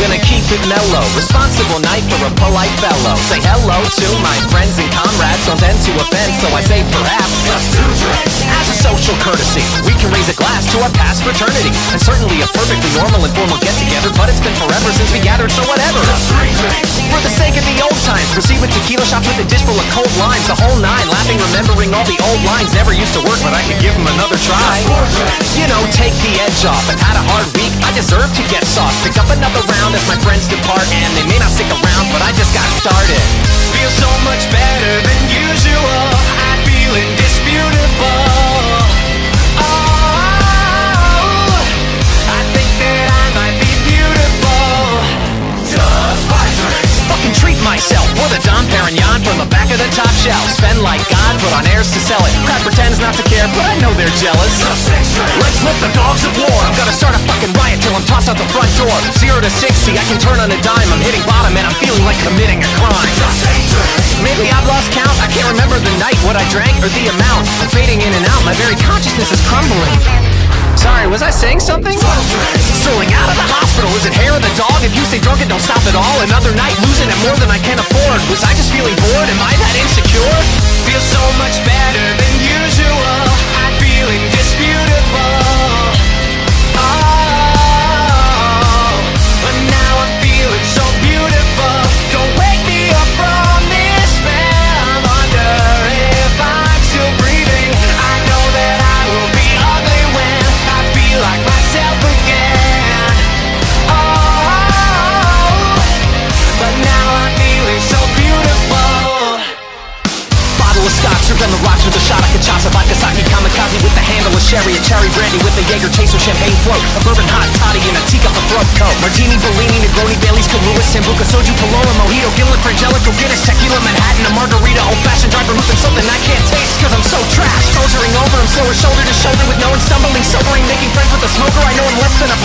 Gonna keep it mellow. Responsible night for a polite fellow. Say hello to my friends and comrades. Don't tend to offend, so I say perhaps. Just two drinks. As a social courtesy, we can raise a glass to our past fraternity. And certainly a perfectly normal and formal get together. But it's been forever since we gathered, so whatever. Just three drinks. For the sake of the old times, proceed with tequila shots with a dish full of cold limes. The whole nine, laughing, remembering all the old lines. Never used to work, but I could give them another try. You know, take the edge off. I've had a hard week, I deserve to get soft. Pick up another round as my friends depart, and they may not stick around, but I just got started. Dom from the back of the top shelf. Spend like God, put on airs to sell it. Crowd pretends not to care, but I know they're jealous. Let's lift the dogs of war. I'm gonna start a fucking riot till I'm tossed out the front door. Zero to sixty, I can turn on a dime. I'm hitting bottom and I'm feeling like committing a crime. Maybe I've lost count. I can't remember the night, what I drank, or the amount. I'm fading in and out. My very consciousness is crumbling. Sorry, was I saying something? Strolling out of the hospital, is it hair of the dog? If you stay drunk and don't stop at all, another night losing it more than I can afford. Was I just feeling bored? Am I that insecure? Cherry brandy with a Jaeger chaser, champagne float, a bourbon hot toddy and a teacup of throat coat, martini, Bellini, Negroni, Bailey's, Kahlua, Sambuca, Soju, Paloma, Mojito, Gimlet, Frangelico, Guinness, Tequila, Manhattan, a margarita, old fashioned, dry vermouth, and something I can't taste cause I'm so trash. Soldiering over, I'm slower shoulder to shoulder with no one stumbling, sobering, making friends with a smoker. I know I'm less than a